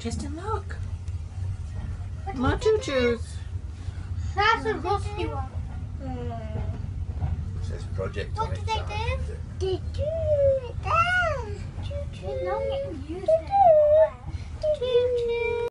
Justin, look. My choo-choos. That's a rusty one. Mm. says project. What did they do? They do it down. Choo-choo.